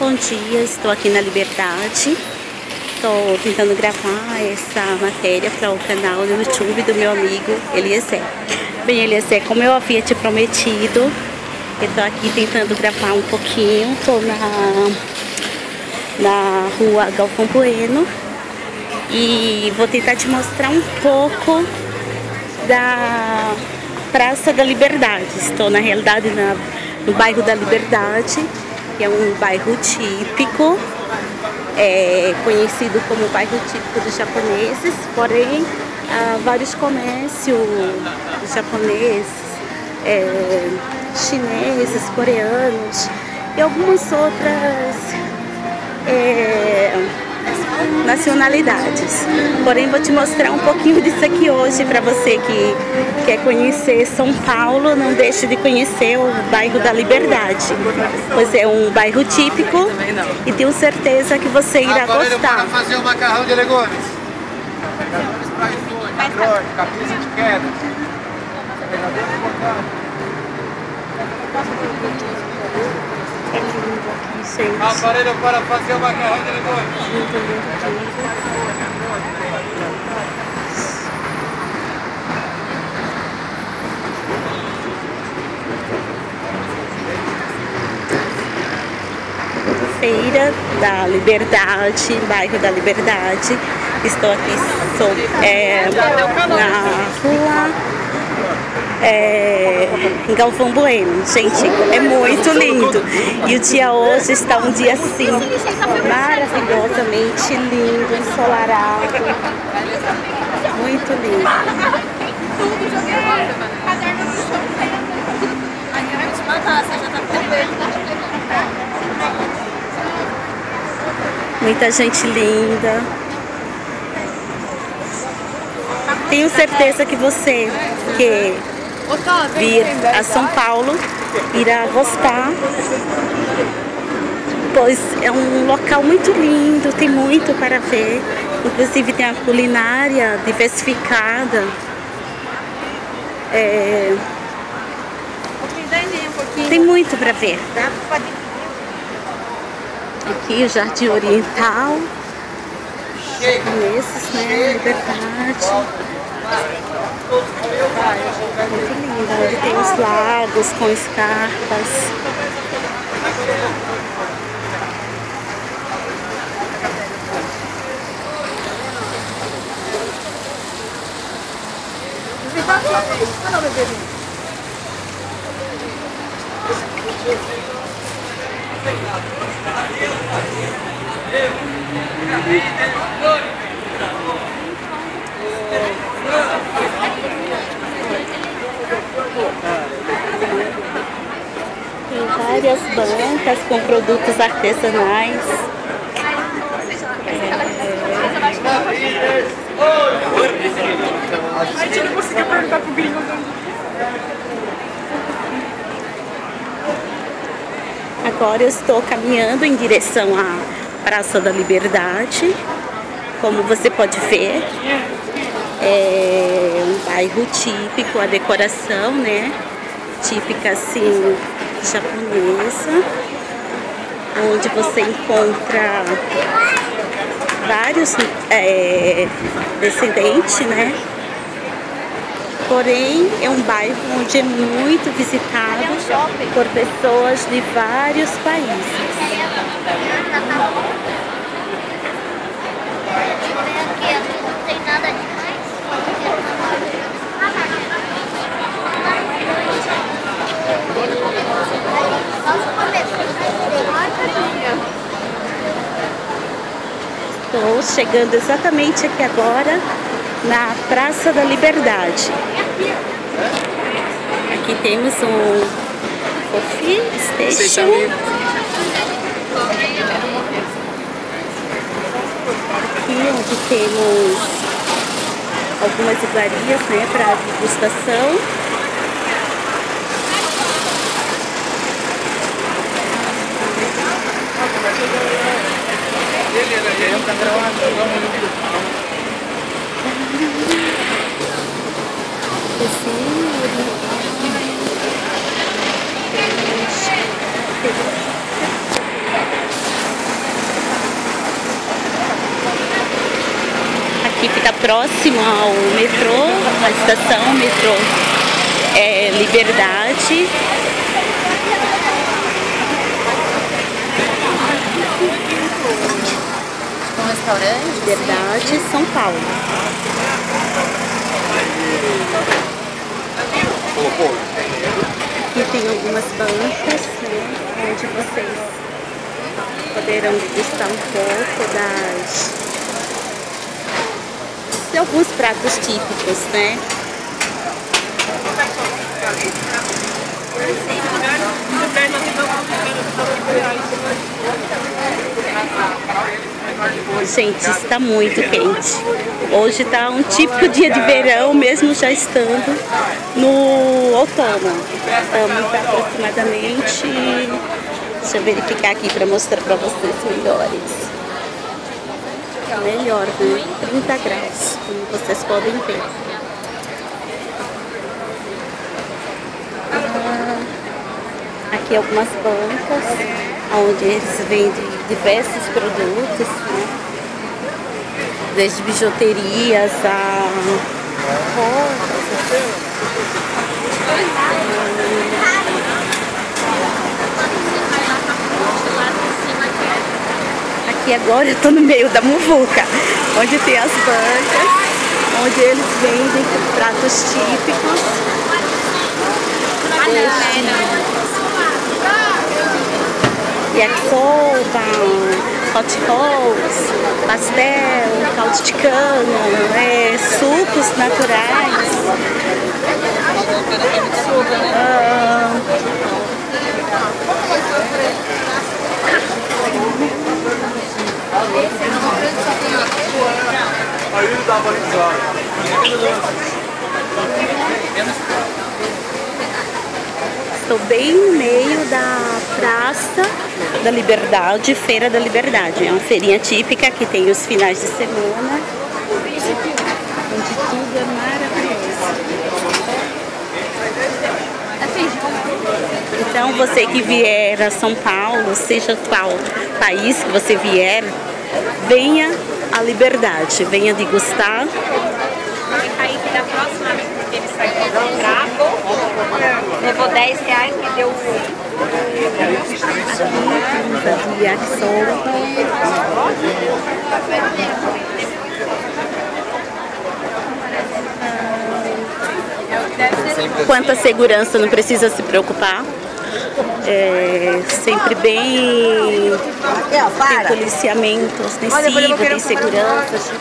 Bom dia, estou aqui na Liberdade. Estou tentando gravar essa matéria para o canal no YouTube do meu amigo Eliezer. Bem, Eliezer, como eu havia te prometido, eu estou aqui tentando gravar um pouquinho. Estou na, na rua Galvão Bueno e vou tentar te mostrar um pouco da Praça da Liberdade. Estou, na realidade, na, no bairro da Liberdade, que é um bairro típico, é, conhecido como bairro típico dos japoneses, porém, há vários comércios japoneses, é, chineses, coreanos e algumas outras é, nacionalidades. Porém, vou te mostrar um pouquinho disso aqui hoje para você que quer conhecer São Paulo, não deixe de conhecer o bairro da Liberdade, pois é um bairro típico e tenho certeza que você irá Agora gostar. Agora fazer o macarrão de legumes. De cabeça de queda. É lindo aqui, gente. Aparelho para fazer o macarrão de lindo. Feira da Liberdade, bairro da Liberdade. Estou aqui sou, é, na rua é, Galvão Bueno. Gente, é muito lindo. E o dia hoje está um dia assim, maravilhosamente lindo, ensolarado. Muito lindo. Muita gente linda. Tenho certeza que você que vir a São Paulo irá gostar, pois é um local muito lindo, tem muito para ver. Inclusive tem a culinária diversificada. É, tem muito para ver. Aqui o Jardim Oriental. Japoneses, né? Liberdade. Muito lindo. Onde tem os lagos com escarpas. Tem várias bancas com produtos artesanais. A gente não conseguiu perguntar pro gringo Agora eu estou caminhando em direção à Praça da Liberdade. Como você pode ver, é um bairro típico, a decoração, né? Típica assim japonesa, onde você encontra vários é, descendentes, né? Porém, é um bairro onde é muito visitado por pessoas de vários países. Não tem nada demais. Estou chegando exatamente aqui agora na Praça da Liberdade. Aqui temos um coffee station. Aqui onde temos algumas iguarias né, para degustação. Aqui fica próximo ao metrô, a estação metrô é Liberdade. Restaurante? Liberdade, São Paulo. Aqui tem algumas bancas, né, onde vocês poderão degustar um pouco das de alguns pratos típicos, né? Gente, está muito quente. Hoje está um típico dia de verão, mesmo já estando no outono. Estamos aproximadamente. Deixa eu verificar aqui para mostrar para vocês melhores. Melhor, né? 30 graus, como vocês podem ver. Ah, aqui algumas bancas onde eles vendem diversos produtos, né? Desde bijuterias a Aqui agora eu tô no meio da muvuca, onde tem as bancas, onde eles vendem pratos típicos. Yakisoba, hot rolls, pastel, caldo de cana, é, sucos naturais. Ah, Aí dá pra risada. Estou bem no meio da Praça da Liberdade, Feira da Liberdade. É uma feirinha típica que tem os finais de semana, onde tudo é maravilhoso. Então você que vier a São Paulo, seja qual país que você vier, venha à Liberdade, venha degustar. Kaique da próxima vez que ele saiu com bravo, levou 10 reais e deu de yakisoba. Quanto à segurança, não precisa se preocupar. É sempre bem. Tem policiamento ostensivo, tem segurança.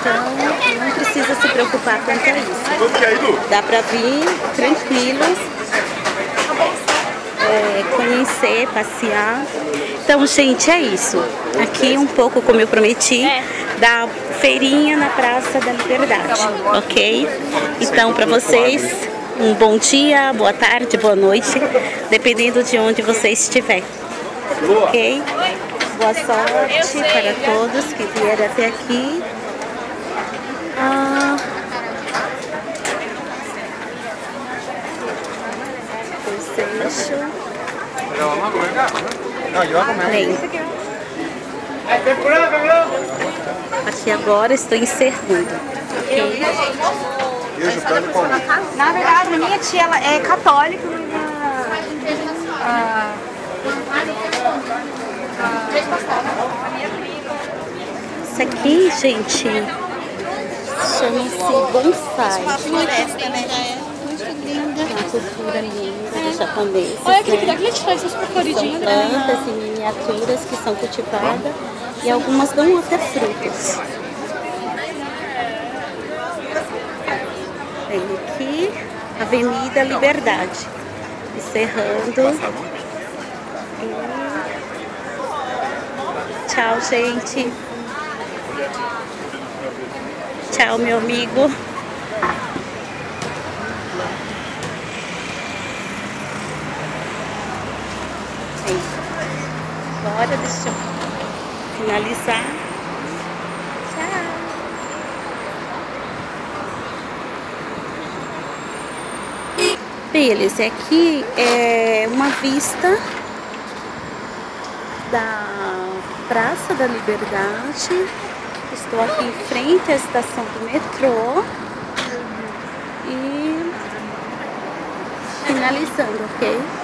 Então, não precisa se preocupar quanto a isso. Dá pra vir tranquilos é, conhecer, passear. Então, gente, é isso. Aqui um pouco como eu prometi, da feirinha na Praça da Liberdade, ok? Então, para vocês, um bom dia, boa tarde, boa noite, dependendo de onde você estiver, ok? Boa sorte para todos que vieram até aqui. Ah, desejo. No, yo voy a comer. Bem, ¡Es temporada, cabrón! aqui agora estou encerrando. ok? E o chutando como? Na verdade, a minha tia ela é católica, mas Isso aqui, gente, chama-se bonsai. Floresta, né? Já é muito linda. Uma cultura linda dos japoneses. Olha aquele que né? daqui a gente faz essas São plantas e miniaturas que são cultivadas e algumas dão até frutos. Tem aqui Avenida Liberdade, encerrando. E... Tchau, gente. Tchau, meu amigo. Sim. Agora deixa eu finalizar. Tchau. Eles aqui é uma vista da Praça da Liberdade. Estou Estou aqui em frente à estação do metrô. E finalizando, ok?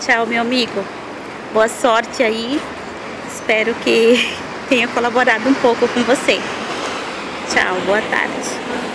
Tchau, meu amigo. Boa sorte aí. Espero que tenha colaborado um pouco com você. Tchau, boa tarde.